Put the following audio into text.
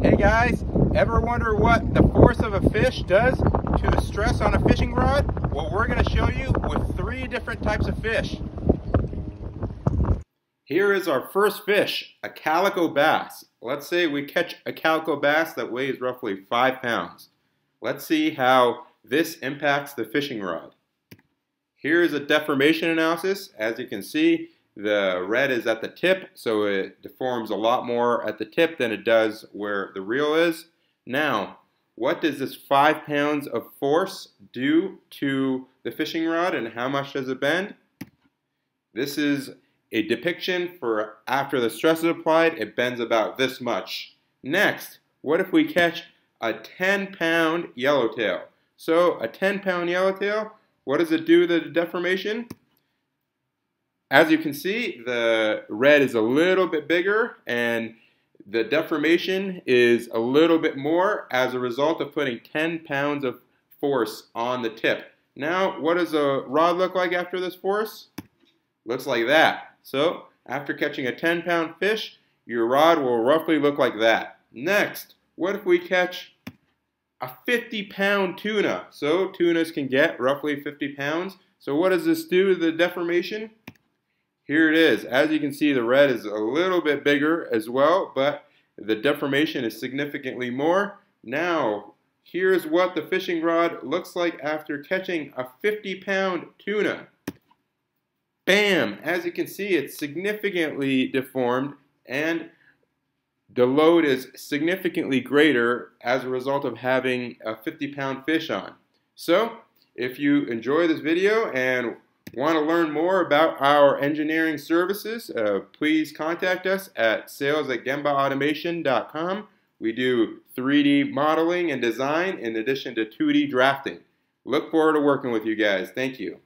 Hey guys, ever wonder what the force of a fish does to the stress on a fishing rod? Well, we're going to show you with three different types of fish. Here is our first fish, a calico bass. Let's say we catch a calico bass that weighs roughly five pounds. Let's see how this impacts the fishing rod. Here is a deformation analysis. As you can see, the red is at the tip, so it deforms a lot more at the tip than it does where the reel is. Now, what does this five pounds of force do to the fishing rod and how much does it bend? This is a depiction for after the stress is applied, it bends about this much. Next, what if we catch a 10 pound yellowtail? So a 10 pound yellowtail, what does it do to the deformation? As you can see, the red is a little bit bigger and the deformation is a little bit more as a result of putting 10 pounds of force on the tip. Now, what does a rod look like after this force? Looks like that. So, after catching a 10 pound fish, your rod will roughly look like that. Next, what if we catch a 50 pound tuna? So, tunas can get roughly 50 pounds. So, what does this do to the deformation? Here it is. As you can see, the red is a little bit bigger as well, but the deformation is significantly more. Now, here's what the fishing rod looks like after catching a 50 pound tuna. Bam! As you can see, it's significantly deformed and the load is significantly greater as a result of having a 50 pound fish on. So, if you enjoy this video and Want to learn more about our engineering services? Uh, please contact us at sales at gembaautomation.com. We do 3D modeling and design in addition to 2D drafting. Look forward to working with you guys. Thank you.